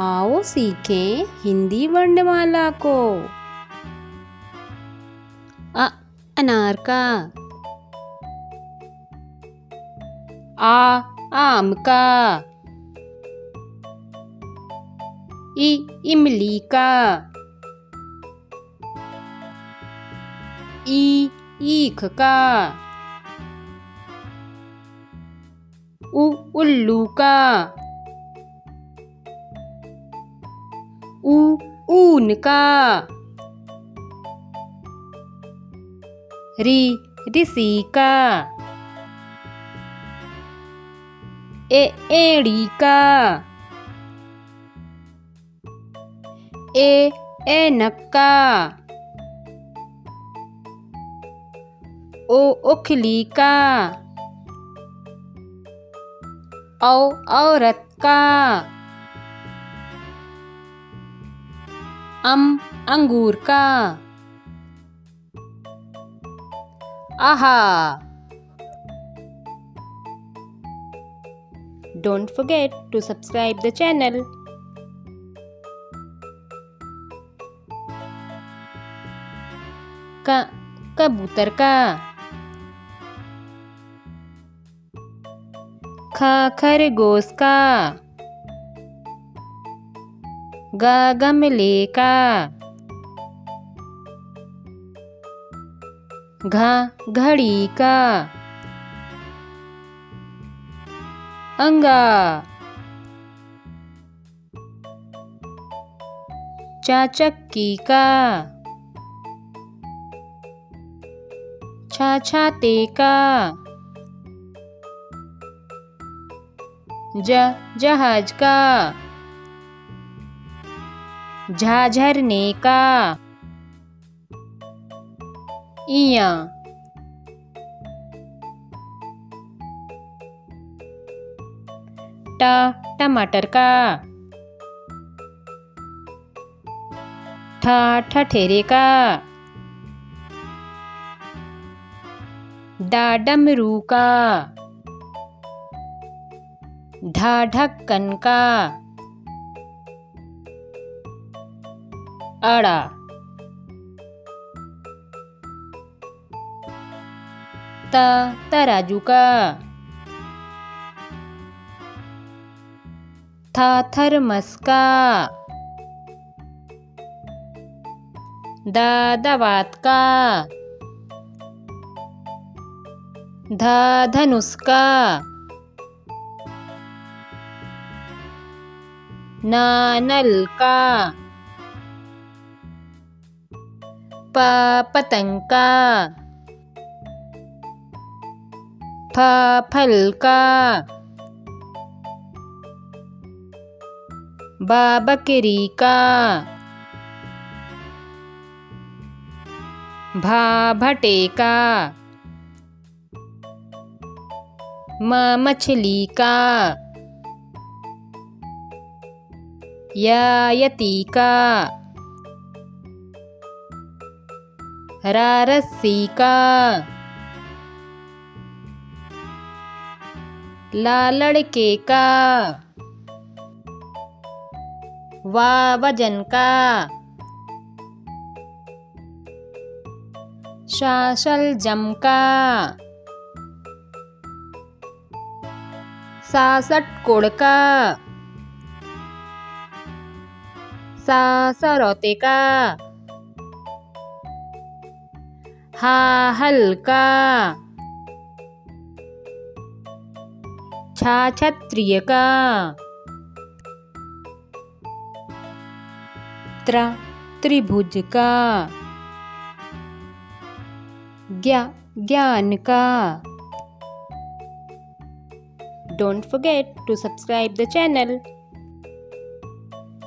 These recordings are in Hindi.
आओ सीखें हिंदी वर्णमाला को। अ, अनार का। आ, आम का। इ, इमली का। ई ईख का। उ, उल्लू का। ऊ ऊन का। री, ऋषि का। ए, एड़ी का। ए एनक का। ओ उखली का। औ, औरत का। अम, अंगूर का। आहा। Don't forget to subscribe the channel कबूतर का। खा, खरगोश का। गमले का घा घड़ी का अंगा। चाचक्की का छाछाते का ज जहाज़ का झाझरने का। इया। ट, टमाटर का। ठ, ठठेरे का। डा, डमरू का। ढा, ढक्कन का। अड़ा। त तराजू का। था थर्मस का। दा, दवात का। धा, धनुष का। ना, नल का। प पतंग का फ फल का बकरी का भा भटे का म मछली का या यति का रा रस्सी का। ला लड़के का। वा वज़न का। शाशल जम का। सासठ कोड़ का। सा सरौते का। था हल्का। छा क्षत्रिय का त्र त्रिभुज का ज्ञा ज्ञान का don't forget to subscribe the channel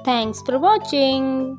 thanks for watching